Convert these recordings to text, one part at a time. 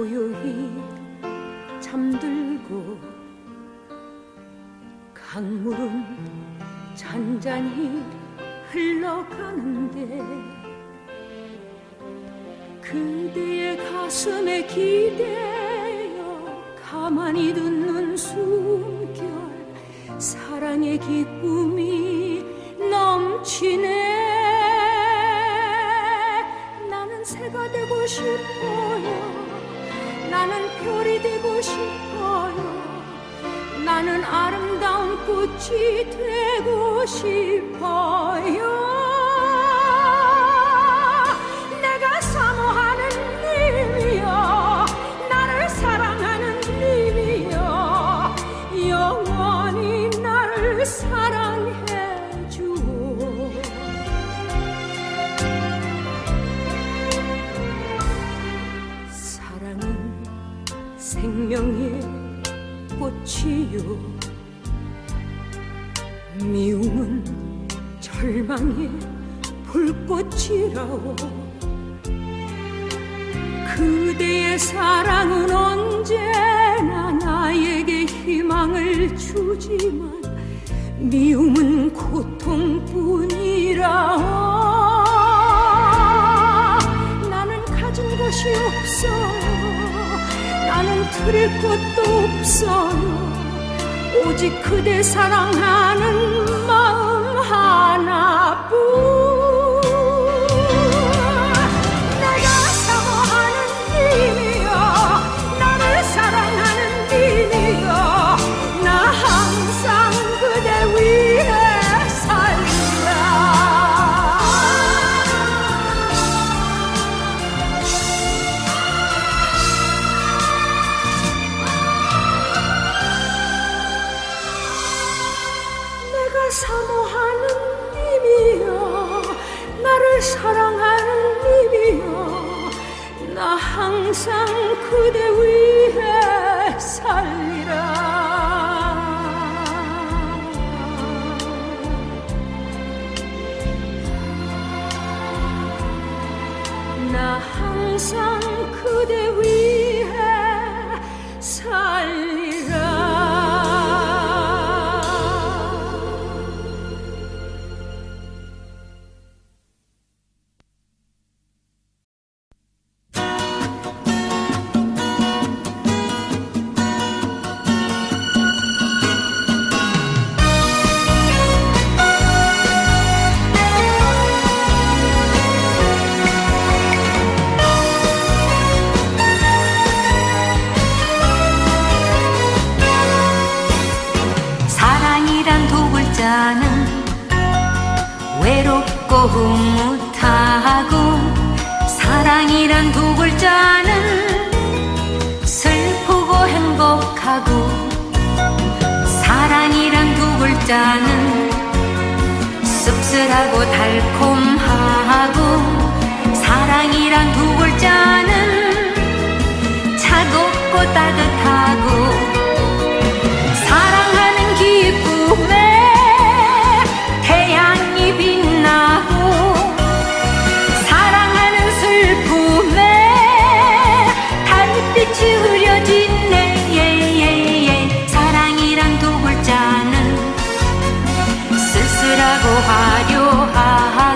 고요히 잠들고 강물은 잔잔히 흘러가는데 그대의 가슴에 기대어 가만히 듣는 숨결 사랑의 기쁨이 넘치네. 나는 새가 되고 싶어 나는 아름다운 꽃이 되고 싶어요. 내가 사모하는 님이여 나를 사랑하는 님이여 영원히 나를 사랑해 주오. 사랑은 생명의 꽃이요. 미움은 절망의 불꽃이라오. 그대의 사랑은 언제나 나에게 희망을 주지만 미움은 고통뿐이라오. 나는 가진 것이 없어요 나는 드릴 것도 없어요. 오직 그대 사랑하는 마음 하나뿐 나 항상 그 쓸쓸하고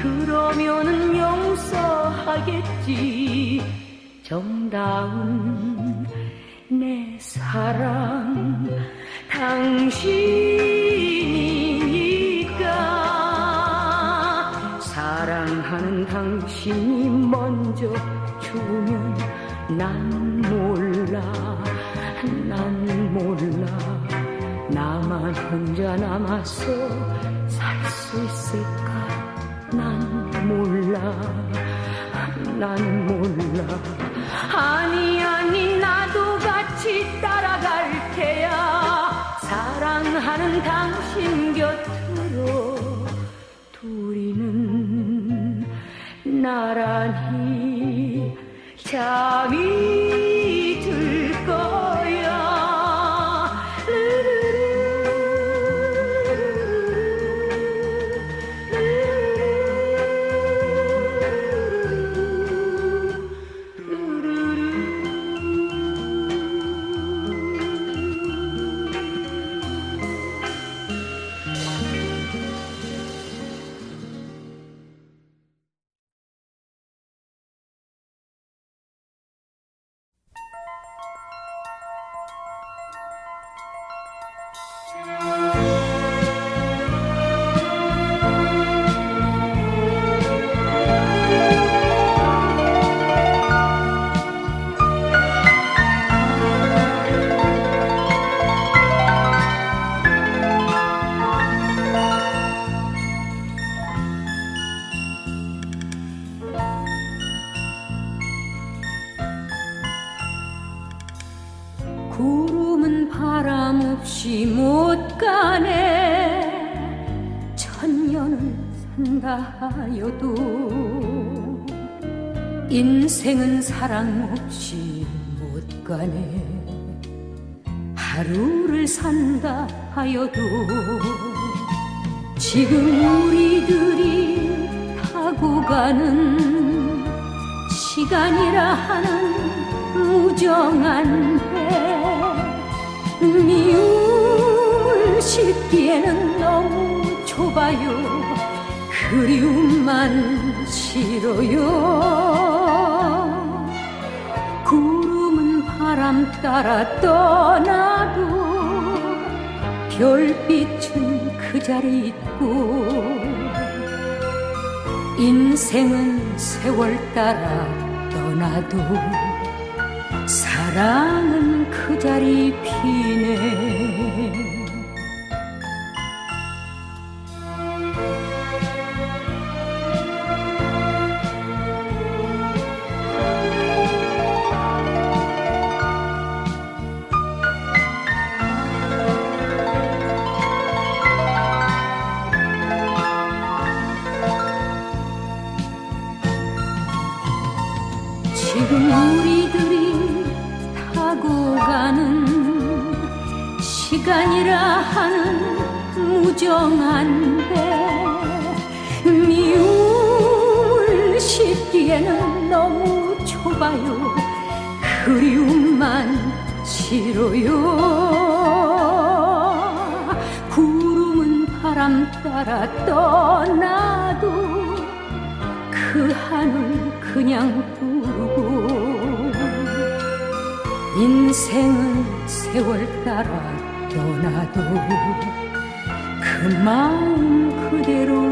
그러면은 용서하겠지. 정다운 내 사랑 당신이니까. 사랑하는 당신이 먼저 죽으면 난 몰라 난 몰라. 나만 혼자 남아서 살 수 있을까 난 몰라. 난 몰라. 아니 아니 나도 같이 따라갈 테야. 사랑하는 당신 곁으로 둘이는 나란히 잠이 사랑 없이 못 가네. 하루를 산다 하여도 지금 우리들이 타고 가는 시간이라 하는 무정한 배 미울 싶기에는 너무 좁아요. 그리움만 싫어요 바람 따라 떠나도 별빛은 그 자리 있고 인생은 세월 따라 떠나도 사랑은 그 자리 피네 정한 배 미울 싶기에는 너무 좁아요. 그리움만 싫어요. 구름은 바람 따라 떠나도 그 하늘 그냥 부르고 인생은 세월 따라 떠나도 그 조용한 웃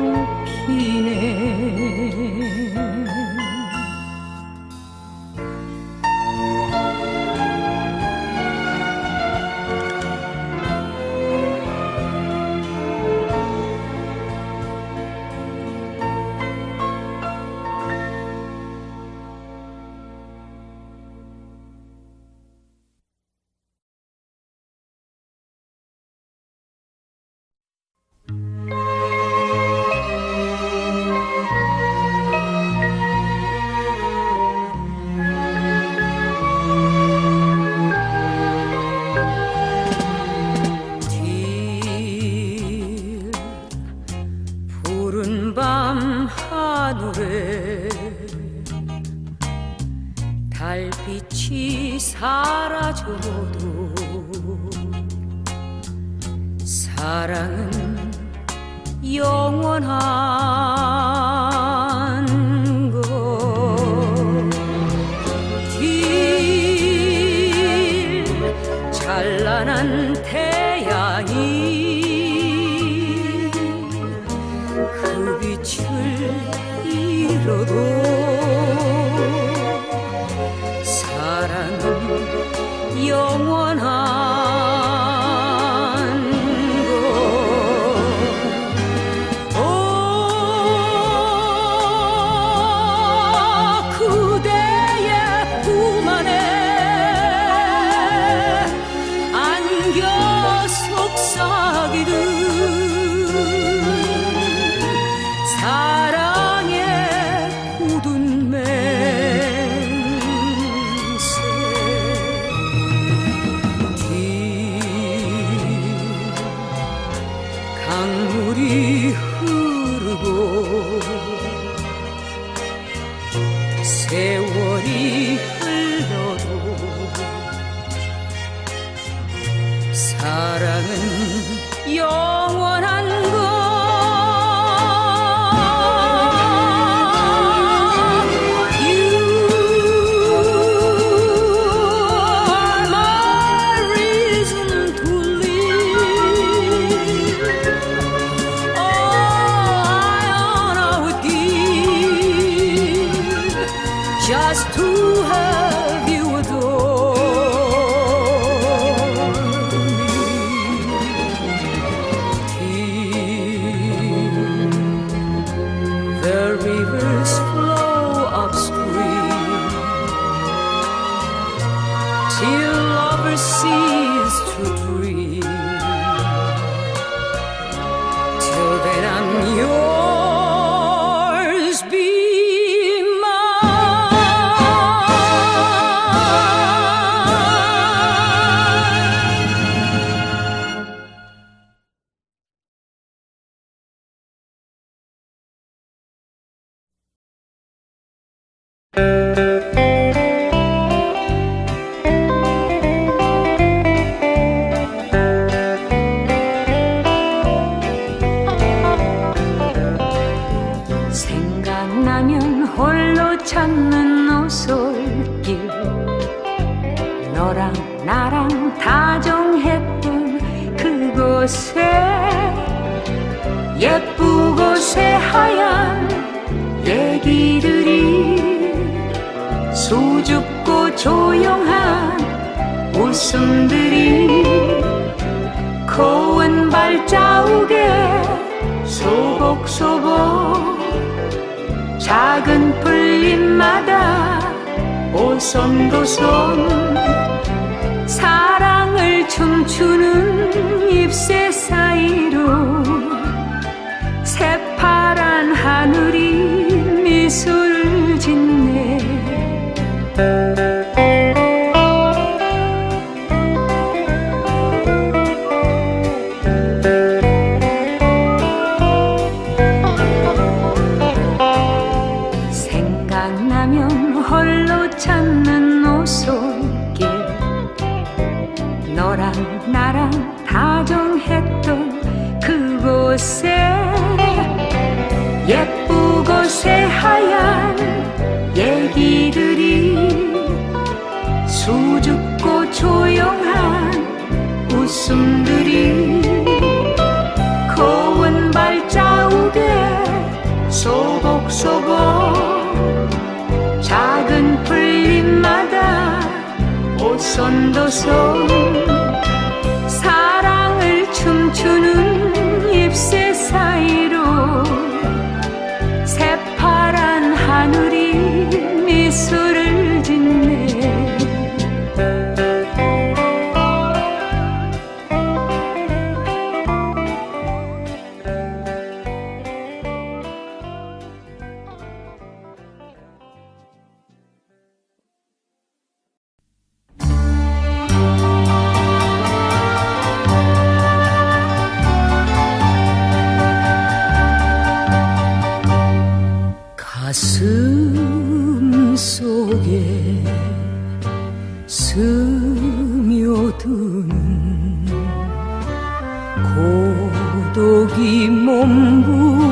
독이 몸부림칠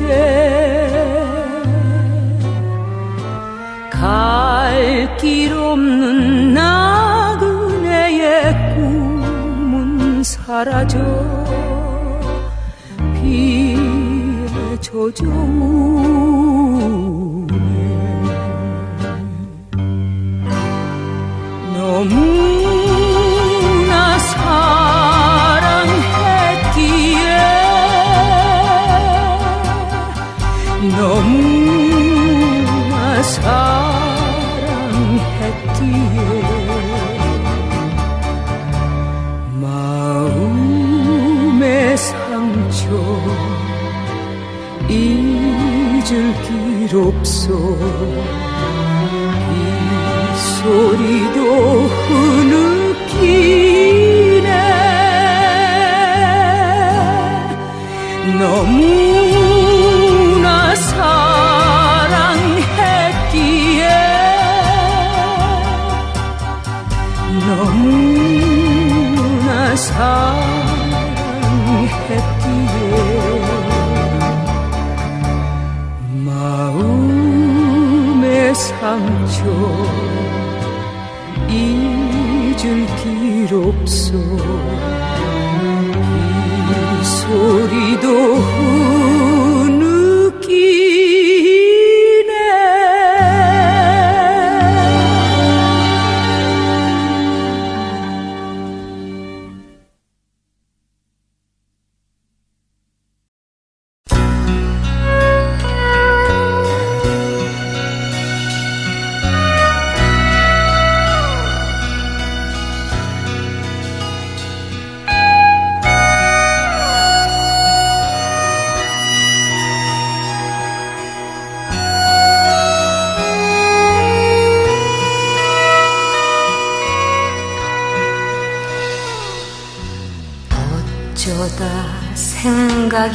때 갈 길 없는 나그네의 꿈은 사라져 젖어오네. 너무 길 없어 이 소리도 3초 잊을 길 없어. 이 소리도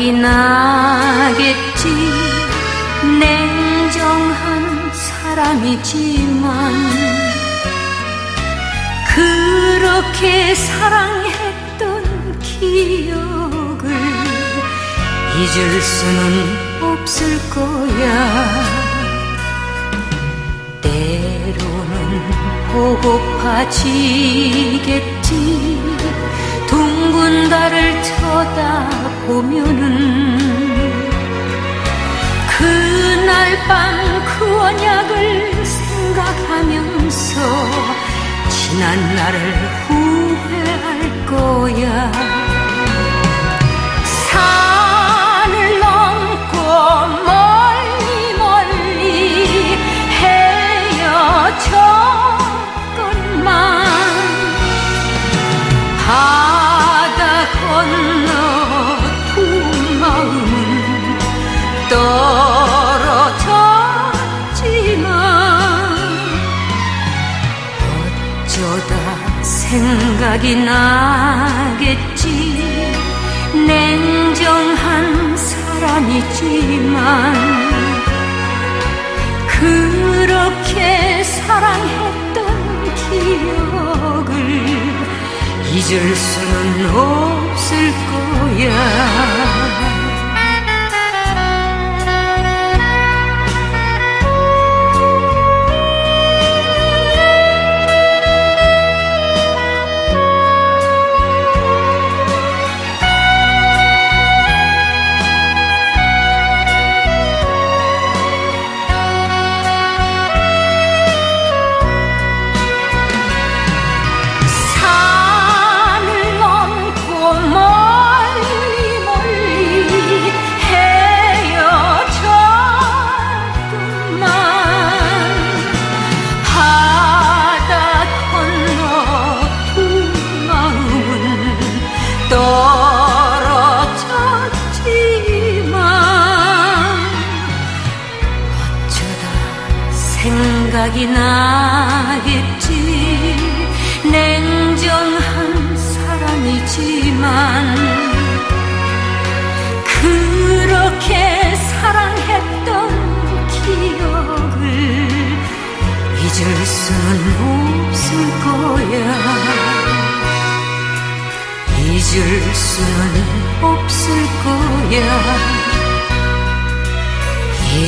생 밤 그 언약을 생각하면서 지난 날을 후회할 거야 생각이 나겠지 냉정한 사람이지만 그렇게 사랑했던 기억을 잊을 수는 없을 거야.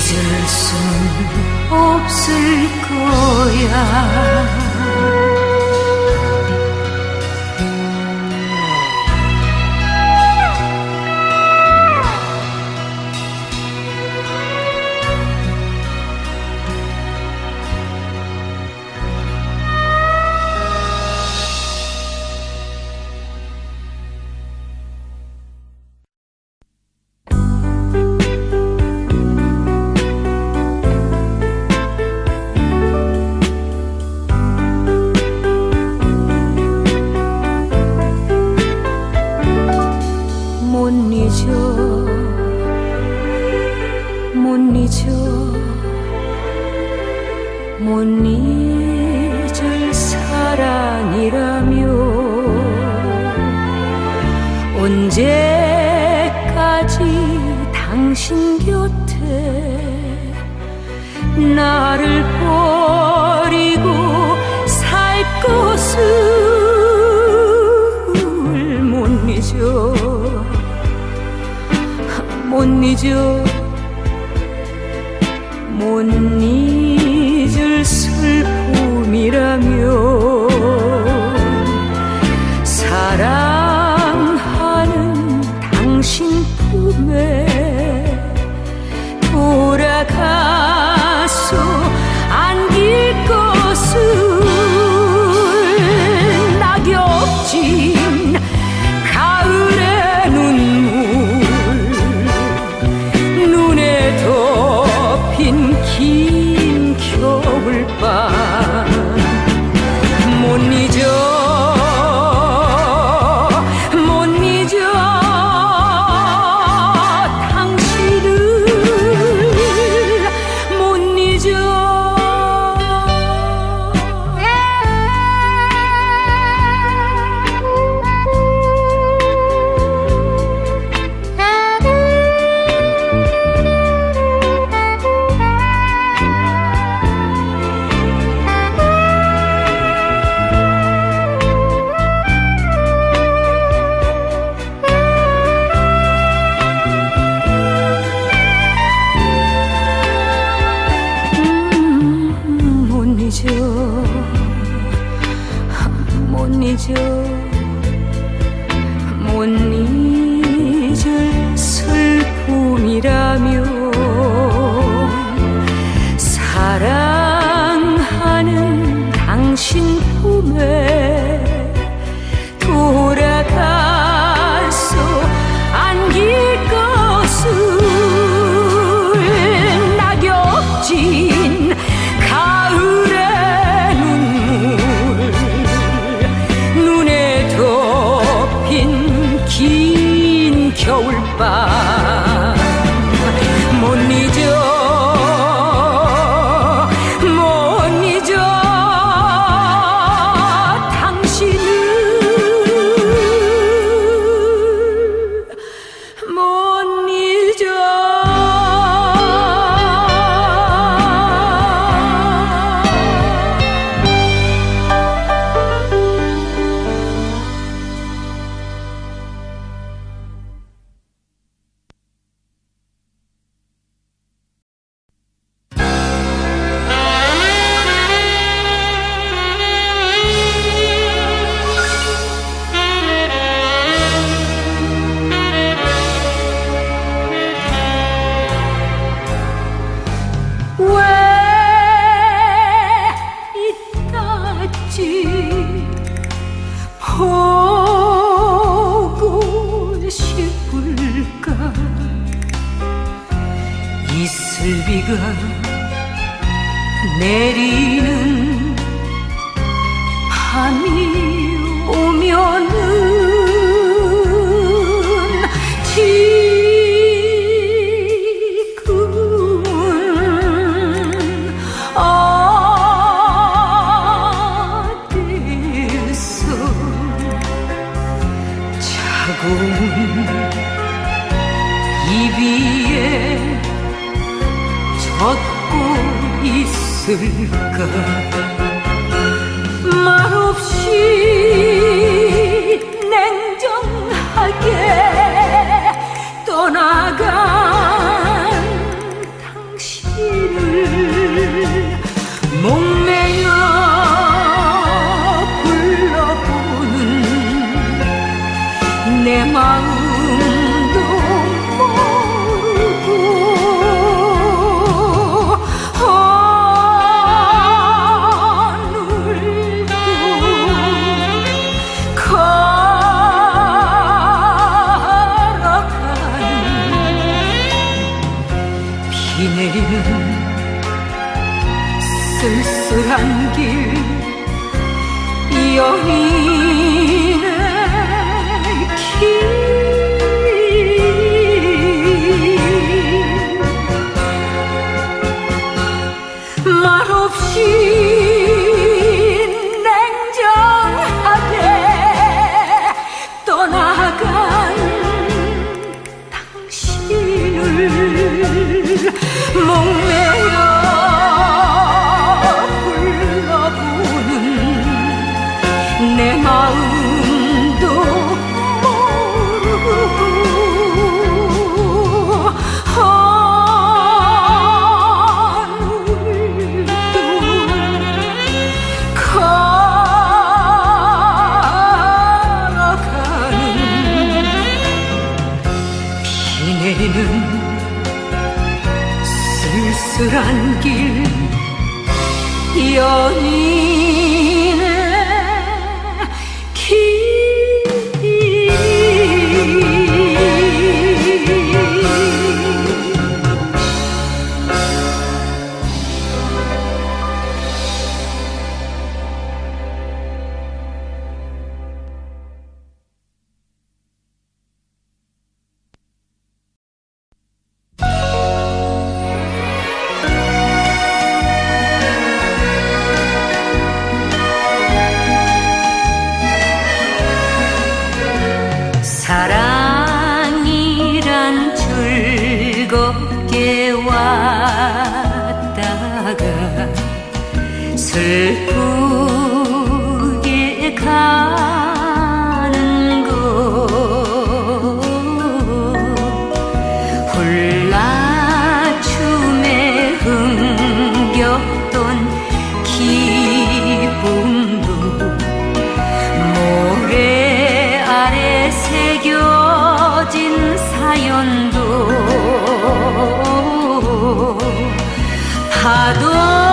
잊을 수는 없을 거야. 사연도. 파도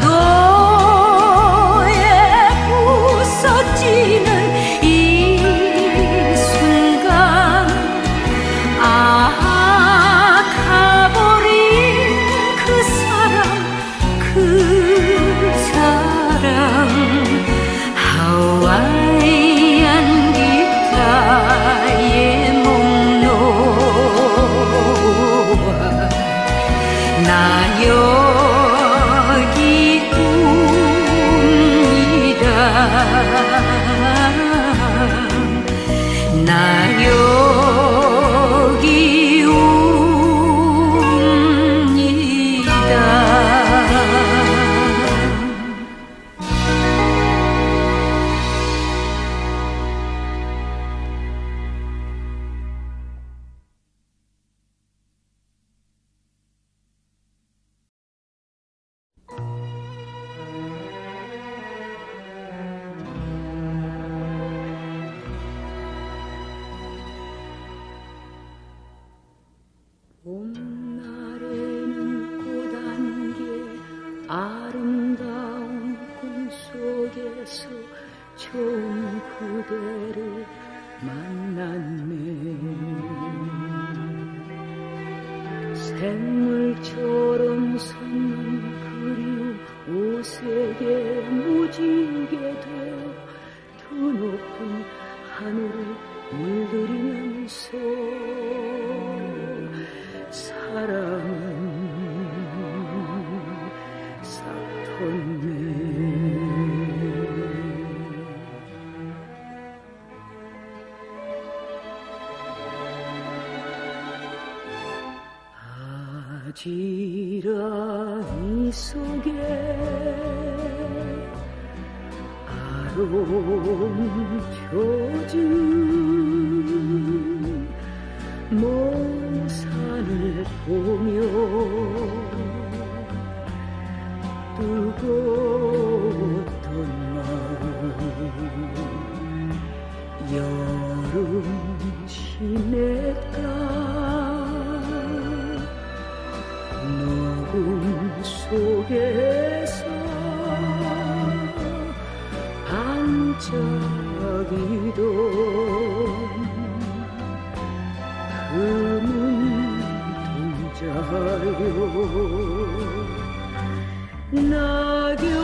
파 아름다운 꿈 속에서 좋은 그대를 만났네. 샘물처럼 솟는 그리움 옷에게 무지개 되어 두 높은 하늘 지랑이 속에 아롱 켜진 그 눈동자요. 낙엽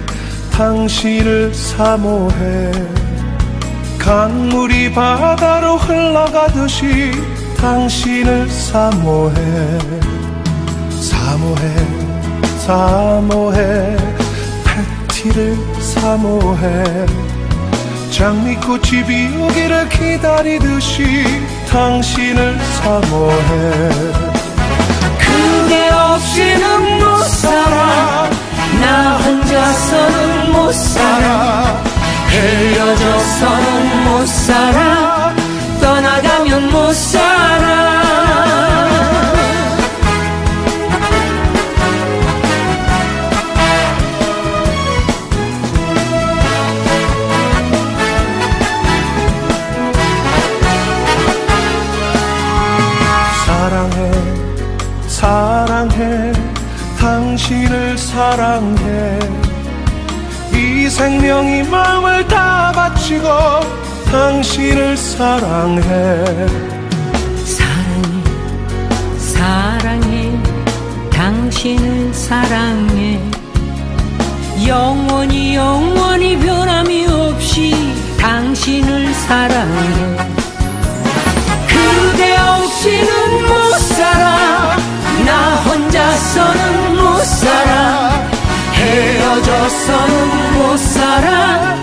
강물이 바다로 흘러가듯이 당신을 사모해. 사모해 사모해 패티를 사모해. 장미꽃이 비오기를 기다리듯이 당신을 사모해. 그대 없이는 못 살아 나 혼자서는 못 살아. 헤어져서는 못 살아. 떠나가면 못 살아. 사랑해 사랑해 당신을 사랑해. 이 생명이 마음을 다 바치고 당신을 사랑해. 사랑해 사랑해 당신을 사랑해. 영원히 영원히 변함이 없이 당신을 사랑해. 그대 없이는 못 살아 나 혼자서는 못 살아. 헤어져서는 못 살아.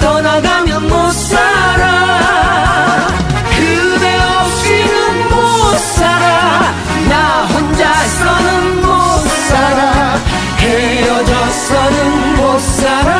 떠나가면 못 살아. 그대 없이는 못 살아. 나 혼자서는 못 살아. 헤어져서는 못 살아